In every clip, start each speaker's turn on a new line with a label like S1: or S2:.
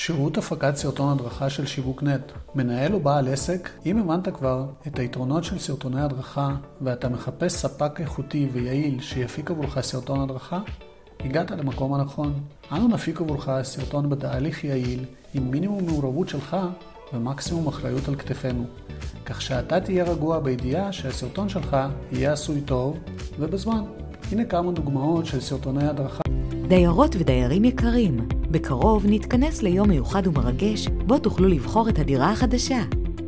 S1: שירות הפקת סרטון הדרכה של שיווק נט. מנהל או בעל עסק, אם הבנת כבר את היתרונות של סרטוני הדרכה ואתה מחפש ספק איכותי ויעיל שיפיק עבורך סרטון הדרכה, הגעת למקום הנכון. אנו נפיק עבורך סרטון בתהליך יעיל עם מינימום מעורבות שלך ומקסימום אחריות על כתפינו, כך שאתה תהיה רגוע בידיעה שהסרטון שלך יהיה עשוי טוב ובזמן. הנה כמה דוגמאות של סרטוני הדרכה.
S2: דיירות ודיירים יקרים, בקרוב נתכנס ליום מיוחד ומרגש, בו תוכלו לבחור את הדירה החדשה.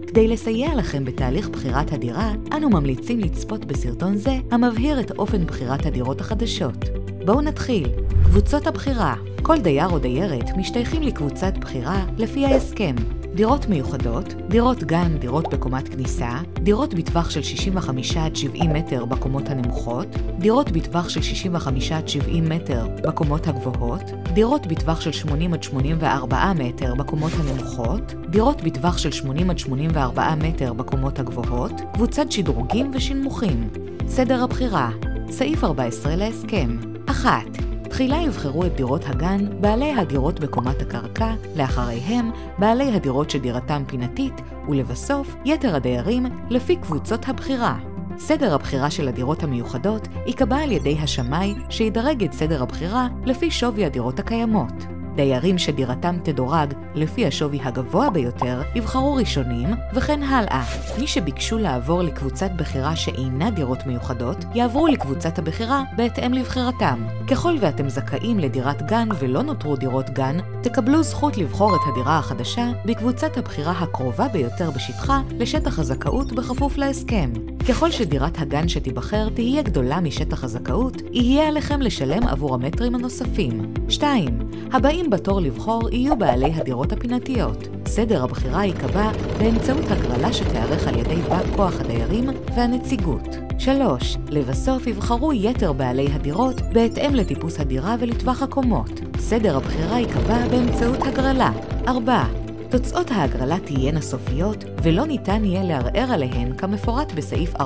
S2: כדי לסייע לכם בתהליך בחירת הדירה, אנו ממליצים לצפות בסרטון זה המבהיר את אופן בחירת הדירות החדשות. בואו נתחיל. קבוצות הבחירה כל דייר או דיירת משתייכים לקבוצת בחירה לפי ההסכם. דירות מיוחדות, דירות גן, דירות בקומת כניסה, דירות בטווח של 65 עד 70 מטר בקומות הנמוכות, דירות בטווח של 65 עד 70 מטר בקומות הגבוהות, דירות בטווח של 80 עד 84 מטר בקומות הנמוכות, דירות בטווח של 80 עד 84 מטר בקומות הגבוהות, קבוצת שדרוגים ושנמוכים. סדר הבחירה סעיף 14 להסכם 1. תחילה יבחרו את דירות הגן בעלי הדירות בקומת הקרקע, לאחריהם בעלי הדירות שדירתם פינתית, ולבסוף יתר הדיירים לפי קבוצות הבחירה. סדר הבחירה של הדירות המיוחדות ייקבע על ידי השמאי שידרג את סדר הבחירה לפי שווי הדירות הקיימות. דיירים שדירתם תדורג לפי השווי הגבוה ביותר, יבחרו ראשונים, וכן הלאה. מי שביקשו לעבור לקבוצת בחירה שאינה דירות מיוחדות, יעברו לקבוצת הבחירה בהתאם לבחירתם. ככל ואתם זכאים לדירת גן ולא נותרו דירות גן, תקבלו זכות לבחור את הדירה החדשה בקבוצת הבחירה הקרובה ביותר בשטחה לשטח הזכאות בכפוף להסכם. ככל שדירת הגן שתיבחר תהיה גדולה משטח הזכאות, יהיה עליכם לשלם עבור המטרים הנוספים. 2. הבאים בתור לבחור יהיו בעלי הדירות הפינתיות. סדר הבחירה ייקבע באמצעות הגרלה שתיערך על ידי בא כוח הדיירים והנציגות. 3. לבסוף יבחרו יתר בעלי הדירות בהתאם לטיפוס הדירה ולטווח הקומות. סדר הבחירה ייקבע באמצעות הגרלה. 4. תוצאות ההגרלה תהיינה סופיות, ולא ניתן יהיה לערער עליהן כמפורט בסעיף 14.27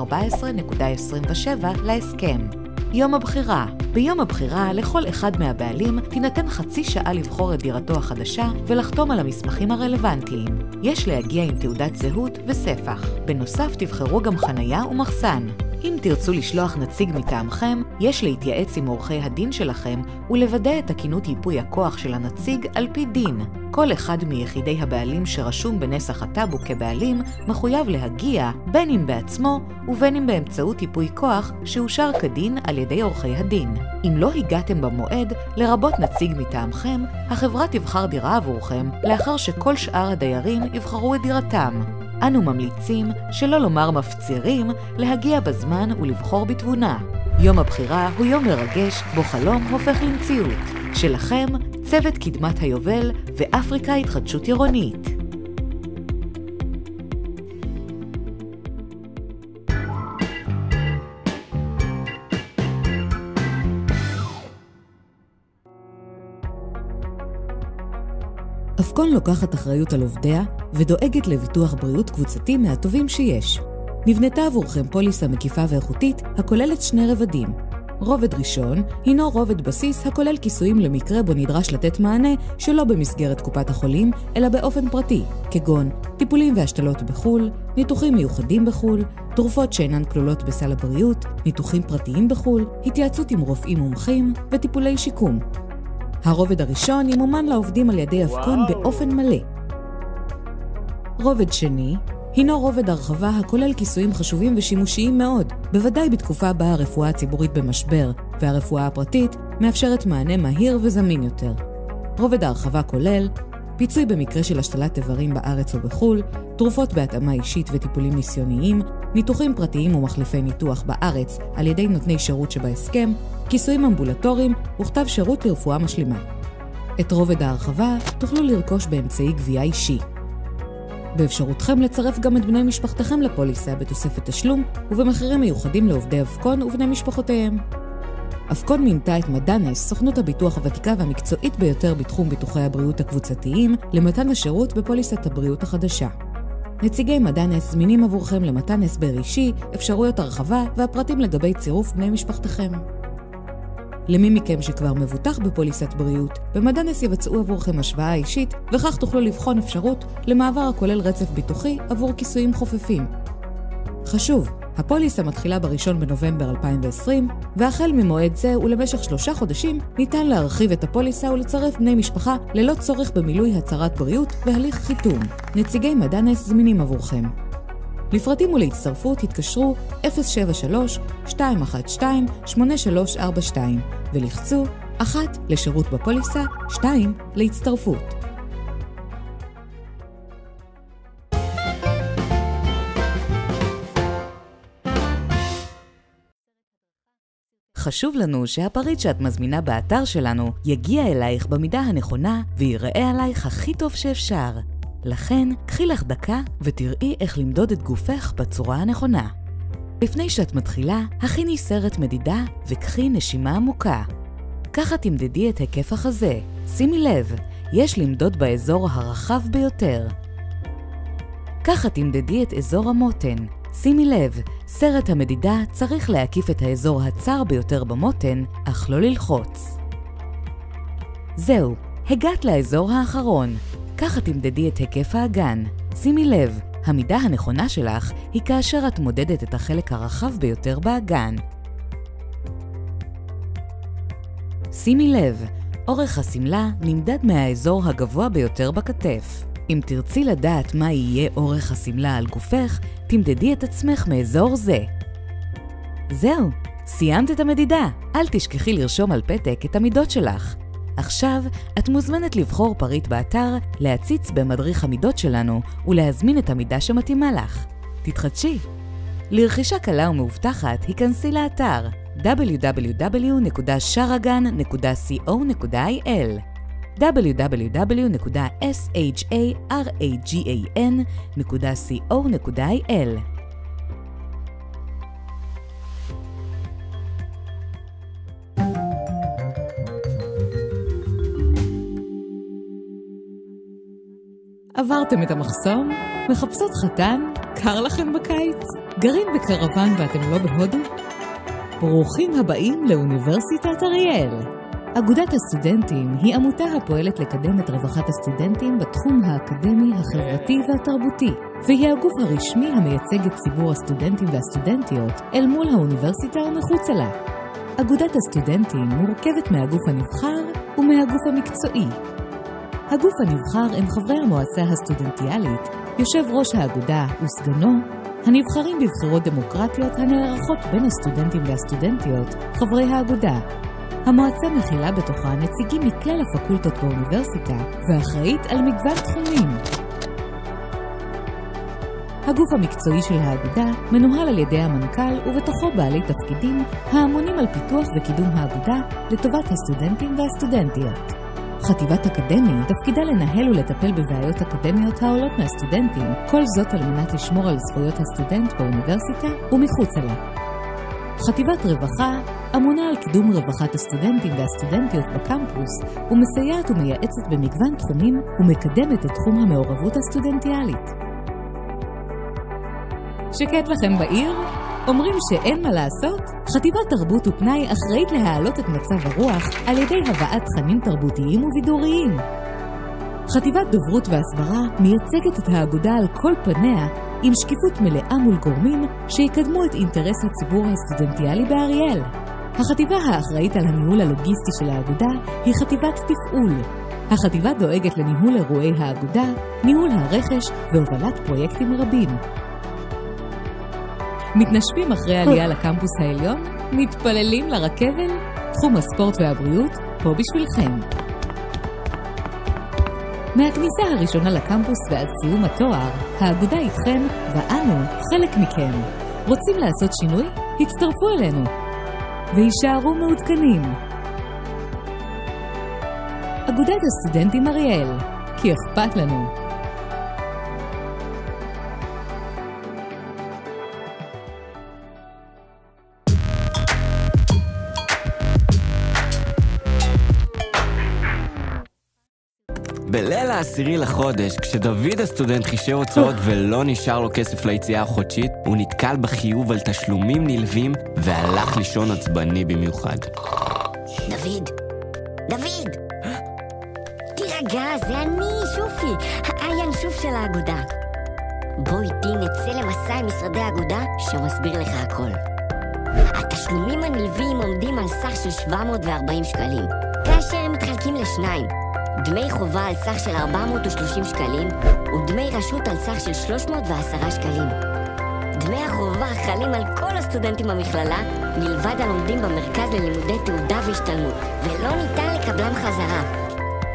S2: להסכם. יום הבחירה ביום הבחירה לכל אחד מהבעלים תינתן חצי שעה לבחור את דירתו החדשה ולחתום על המסמכים הרלוונטיים. יש להגיע עם תעודת זהות וספח. בנוסף תבחרו גם חניה ומחסן. אם תרצו לשלוח נציג מטעמכם, יש להתייעץ עם עורכי הדין שלכם ולוודא את תקינות ייפוי הכוח של הנציג על פי דין. כל אחד מיחידי הבעלים שרשום בנסח הטאבו כבעלים מחויב להגיע בין אם בעצמו ובין אם באמצעות ייפוי כוח שאושר כדין על ידי עורכי הדין. אם לא הגעתם במועד, לרבות נציג מטעמכם, החברה תבחר דירה עבורכם לאחר שכל שאר הדיירים יבחרו את דירתם. אנו ממליצים, שלא לומר מפצירים, להגיע בזמן ולבחור בתבונה. יום הבחירה הוא יום מרגש, בו חלום הופך למציאות. שלכם, צוות קדמת היובל ואפריקה התחדשות עירונית. אבקון לוקחת אחריות על עובדיה ודואגת לביטוח בריאות קבוצתי מהטובים שיש. נבנתה עבורכם פוליסה מקיפה ואיכותית הכוללת שני רבדים. רובד ראשון הינו רובד בסיס הכולל כיסויים למקרה בו נדרש לתת מענה שלא במסגרת קופת החולים, אלא באופן פרטי, כגון טיפולים והשתלות בחו"ל, ניתוחים מיוחדים בחו"ל, תרופות שאינן כלולות בסל הבריאות, ניתוחים פרטיים בחו"ל, התייעצות עם רופאים מומחים וטיפולי שיקום. הרובד הראשון ימומן לעובדים על ידי אבקון באופן מלא. רובד שני הינו רובד הרחבה הכולל כיסויים חשובים ושימושיים מאוד, בוודאי בתקופה בה הרפואה הציבורית במשבר, והרפואה הפרטית מאפשרת מענה מהיר וזמין יותר. רובד ההרחבה כולל פיצוי במקרה של השתלת איברים בארץ או בחו"ל, תרופות בהתאמה אישית וטיפולים ניסיוניים, ניתוחים פרטיים ומחליפי ניתוח בארץ על ידי נותני שירות שבהסכם, כיסויים אמבולטוריים וכתב שירות לרפואה משלימה. את רובד ההרחבה תוכלו לרכוש באמצעי גבייה אישי. באפשרותכם לצרף גם את בני משפחתכם לפוליסה בתוספת תשלום ובמחירים מיוחדים לעובדי אבקון ובני משפחותיהם. אבקון מינתה את מדנס, סוכנות הביטוח הוותיקה והמקצועית ביותר בתחום ביטוחי הבריאות הקבוצתיים, למתן השירות בפוליסת הבריאות החדשה. נציגי מדנס זמינים עבורכם למתן הסבר אישי, אפשרויות הרחבה והפרטים לגבי צירוף בני משפחתכם. למי מכם שכבר מבוטח בפוליסת בריאות, במדנס יבצעו עבורכם השוואה אישית, וכך תוכלו לבחון אפשרות למעבר הכולל רצף ביטוחי עבור כיסויים חופפים. חשוב, הפוליסה מתחילה ב-1 בנובמבר 2020, והחל ממועד זה ולמשך שלושה חודשים ניתן להרחיב את הפוליסה ולצרף בני משפחה ללא צורך במילוי הצהרת בריאות והליך חיתום. נציגי מדנס זמינים עבורכם. לפרטים ולהצטרפות התקשרו 073-212-8342 ולחצו 1 לשירות בפוליסה, 2 להצטרפות. חשוב לנו שהפריט שאת מזמינה באתר שלנו יגיע אלייך במידה הנכונה ויראה עלייך הכי טוב שאפשר. לכן, קחי לך דקה ותראי איך למדוד את גופך בצורה הנכונה. לפני שאת מתחילה, הכיני סרט מדידה וקחי נשימה עמוקה. ככה תמדדי את היקף החזה. שימי לב, יש למדוד באזור הרחב ביותר. ככה תמדדי את אזור המותן. שימי לב, סרט המדידה צריך להקיף את האזור הצר ביותר במותן, אך לא ללחוץ. זהו, הגעת לאזור האחרון. ככה תמדדי את היקף האגן. שימי לב, המידה הנכונה שלך היא כאשר את מודדת את החלק הרחב ביותר באגן. שימי לב, אורך השמלה נמדד מהאזור הגבוה ביותר בכתף. אם תרצי לדעת מה יהיה אורך השמלה על גופך, תמדדי את עצמך מאזור זה. זהו, סיימת את המדידה. אל תשכחי לרשום על פתק את המידות שלך. עכשיו את מוזמנת לבחור פריט באתר, להציץ במדריך המידות שלנו ולהזמין את המידה שמתאימה לך. תתחדשי. לרכישה קלה ומאובטחת, היכנסי לאתר www.sharagan.co.il www.sharagan.co.il עברתם את המחסום? מחפשות חתן? קר לכם בקיץ? גרים בקרוון ואתם לא בהודו? ברוכים הבאים לאוניברסיטת אריאל. אגודת הסטודנטים היא עמותה הפועלת לקדם את רווחת הסטודנטים בתחום האקדמי, החברתי והתרבותי, והיא הגוף הרשמי המייצג את ציבור הסטודנטים והסטודנטיות אל מול האוניברסיטה ומחוצה לה. אגודת הסטודנטים מורכבת מהגוף הנבחר ומהגוף המקצועי, הגוף הנבחר הם חברי המועצה הסטודנטיאלית, יושב ראש האגודה וסגנו, הנבחרים בבחירות דמוקרטיות הנערכות בין הסטודנטים והסטודנטיות, חברי האגודה. המועצה מכילה בתוכה נציגים מכלל הפקולטות באוניברסיטה ואחראית על מגוון תחומים. הגוף המקצועי של האגודה מנוהל על ידי המנכ"ל ובתוכו בעלי תפקידים האמונים על פיתוח וקידום האגודה לטובת הסטודנטים והסטודנטיות. חטיבת אקדמי תפקידה לנהל ולטפל בבעיות אקדמיות העולות מהסטודנטים, כל זאת על מנת לשמור על זכויות הסטודנט באוניברסיטה ומחוצה לה. חטיבת רווחה אמונה על קידום רווחת הסטודנטים והסטודנטיות בקמפוס ומסייעת ומייעצת במגוון תחומים ומקדמת את תחום המעורבות הסטודנטיאלית. שקט לכם בעיר? אומרים שאין מה לעשות? חטיבת תרבות ופנאי אחראית להעלות את מצב הרוח על ידי הבאת תכנים תרבותיים ובידוריים. חטיבת דוברות והסברה מייצגת את האגודה על כל פניה עם שקיפות מלאה מול גורמים שיקדמו את אינטרס הציבור הסטודנטיאלי באריאל. החטיבה האחראית על הניהול הלוגיסטי של האגודה היא חטיבת תפעול. החטיבה דואגת לניהול אירועי האגודה, ניהול הרכש והובלת פרויקטים רבים. מתנשפים אחרי העלייה לקמפוס העליון? מתפללים לרכבל? תחום הספורט והבריאות פה בשבילכם. מהכניסה הראשונה לקמפוס ועד סיום התואר, האגודה איתכם ואנו חלק מכם. רוצים לעשות שינוי? הצטרפו אלינו. ויישארו מעודכנים. אגודת הסטודנטים אריאל, כי אכפת לנו.
S3: בליל העשירי לחודש, כשדוד הסטודנט חישר הוצאות ולא נשאר לו כסף ליציאה החודשית, הוא נתקל בחיוב על תשלומים נלווים והלך לישון עצבני במיוחד.
S4: דוד! דוד! תירגע, זה אני, שופי, הינשוף של האגודה. בוא איתי נצא למסע עם משרדי האגודה שמסביר לך הכל. התשלומים הנלווים עומדים על סך של 740 שקלים, כאשר הם מתחלקים לשניים. דמי חובה על סך של 430 שקלים, ודמי רשות על סך של 310 שקלים. דמי החובה חלים על כל הסטודנטים במכללה, מלבד הלומדים במרכז ללימודי תעודה והשתלמות, ולא ניתן לקבלם חזרה.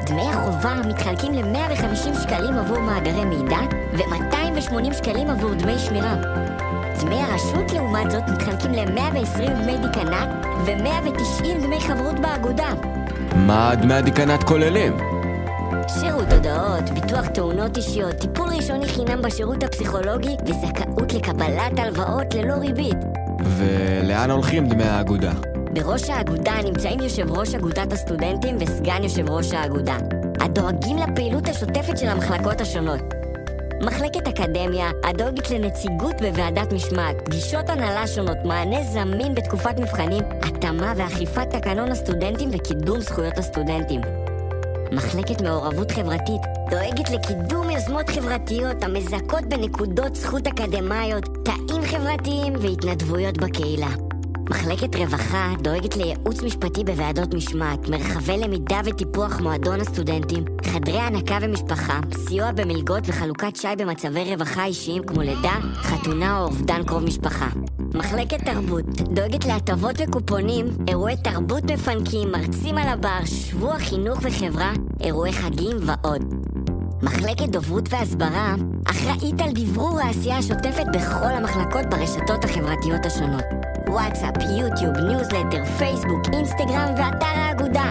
S4: דמי החובה מתחלקים ל-150 שקלים עבור מאגרי מידע ו-280 שקלים עבור דמי שמירה. דמי הרשות לעומת זאת מתחלקים ל-120 דמי דיקנט ו-190 דמי חברות באגודה.
S3: מה דמי הדיקנט כוללים?
S4: שירות הודעות, ביטוח תאונות אישיות, טיפול ראשוני חינם בשירות הפסיכולוגי וזכאות לקבלת הלוואות ללא ריבית.
S3: ולאן הולכים דמי האגודה?
S4: בראש האגודה נמצאים יושב ראש אגודת הסטודנטים וסגן יושב ראש האגודה, הדואגים לפעילות השוטפת של המחלקות השונות. מחלקת אקדמיה, הדואגת לנציגות בוועדת משמעת, פגישות הנהלה שונות, מענה זמין בתקופת מבחנים, התאמה ואכיפת תקנון הסטודנטים וקידום זכויות הסטודנטים. מחלקת מעורבות חברתית דואגת לקידום יוזמות חברתיות המזכות בנקודות זכות אקדמיות, תאים חברתיים והתנדבויות בקהילה. מחלקת רווחה דואגת לייעוץ משפטי בוועדות משמעת, מרחבי למידה וטיפוח מועדון הסטודנטים, חדרי הנקה ומשפחה, סיוע במלגות וחלוקת שי במצבי רווחה אישיים כמו לידה, חתונה או אובדן קרוב משפחה. מחלקת תרבות דואגת להטבות וקופונים, אירועי תרבות מפנקים, מרצים על הבר, שבוע חינוך וחברה, אירועי חגים ועוד. מחלקת דוברות והסברה אחראית על דברור העשייה השוטפת בכל המחלקות ברשתות החברתיות השונות. וואטסאפ, יוטיוב, ניוזלטר, פייסבוק, אינסטגרם ואתר האגודה.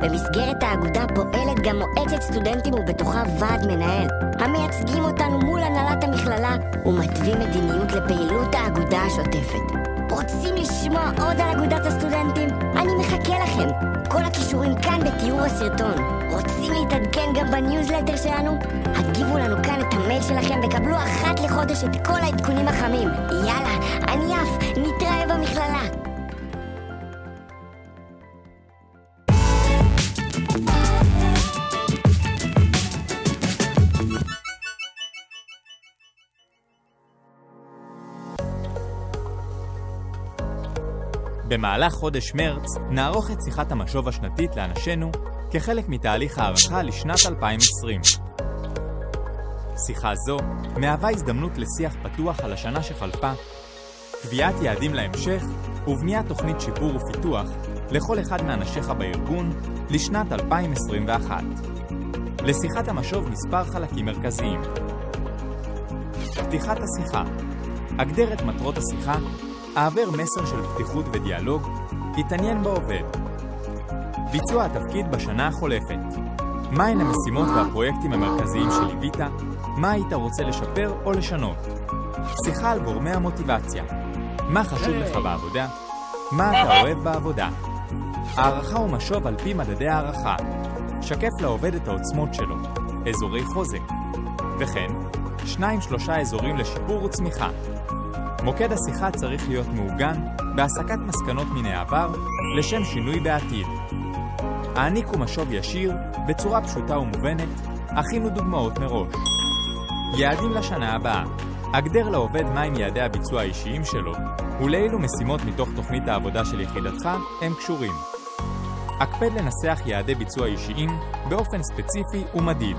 S4: במסגרת האגודה פועלת גם מועצת סטודנטים ובתוכה ועד מנהל, המייצגים אותנו מול הנהלת המכללה ומתווים מדיניות לפעילות האגודה השוטפת. רוצים לשמוע עוד על אגודת הסטודנטים? אני מחכה לכם. כל הקישורים כאן בתיאור הסרטון. רוצים להתעדכן גם בניוזלטר שלנו? הגיבו לנו שלכם וקבלו אחת לחודש את כל העדכונים החמים. יאללה, אני עף, נתראה במכללה.
S5: במהלך חודש מרץ נערוך את שיחת המשוב השנתית לאנשינו כחלק מתהליך הערכה לשנת 2020. שיחה זו מהווה הזדמנות לשיח פתוח על השנה שחלפה, קביעת יעדים להמשך ובניית תוכנית שיפור ופיתוח לכל אחד מאנשיך בארגון לשנת 2021. לשיחת המשוב מספר חלקים מרכזיים. פתיחת השיחה אגדר את מטרות השיחה העבר מסר של פתיחות ודיאלוג, התעניין בעובד. ביצוע התפקיד בשנה החולפת. מהן המשימות והפרויקטים המרכזיים שליווית? מה היית רוצה לשפר או לשנות? שיחה על גורמי המוטיבציה. מה חשוב לך בעבודה? מה אתה אוהב בעבודה? הערכה ומשוב על פי מדדי הערכה. שקף לעובד את העוצמות שלו, אזורי חוזק. וכן, שניים שלושה אזורים לשיפור וצמיחה. מוקד השיחה צריך להיות מעוגן בהסקת מסקנות מן העבר לשם שינוי בעתיד. העניקו משוב ישיר בצורה פשוטה ומובנת, הכינו דוגמאות מראש. יעדים לשנה הבאה הגדר לעובד מהם יעדי הביצוע האישיים שלו ולאילו משימות מתוך תוכנית העבודה של יחידתך הם קשורים. הקפד לנסח יעדי ביצוע אישיים באופן ספציפי ומדיד.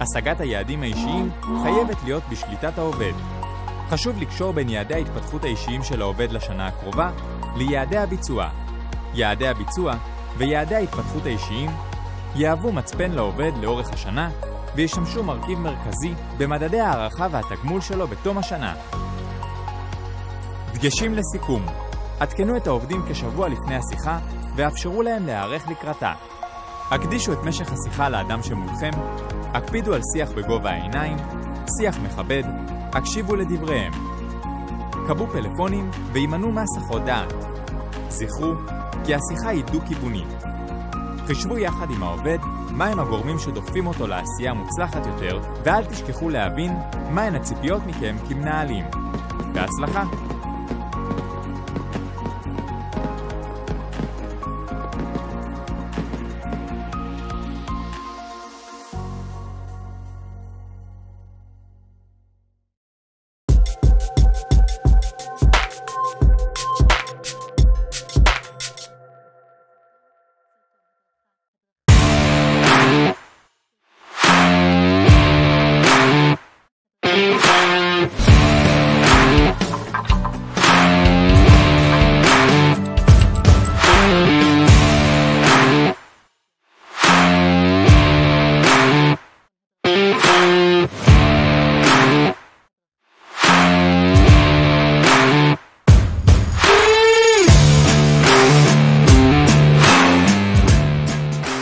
S5: השגת היעדים האישיים חייבת להיות בשליטת העובד. חשוב לקשור בין יעדי ההתפתחות האישיים של העובד לשנה הקרובה ליעדי הביצוע. יעדי הביצוע ויעדי ההתפתחות האישיים יהוו מצפן לעובד לאורך השנה וישמשו מרכיב מרכזי במדדי הערכה והתגמול שלו בתום השנה. דגשים לסיכום עדכנו את העובדים כשבוע לפני השיחה ואפשרו להם להיערך לקראתה. הקדישו את משך השיחה לאדם שמולכם, הקפידו על שיח בגובה העיניים, שיח מכבד, הקשיבו לדבריהם. קבעו פלאפונים והימנעו מהסחות דעת. זכרו כי השיחה היא דו-כיוונית. חישבו יחד עם העובד מהם הגורמים שדוחפים אותו לעשייה מוצלחת יותר, ואל תשכחו להבין מהן הציפיות מכם כמנהלים. בהצלחה!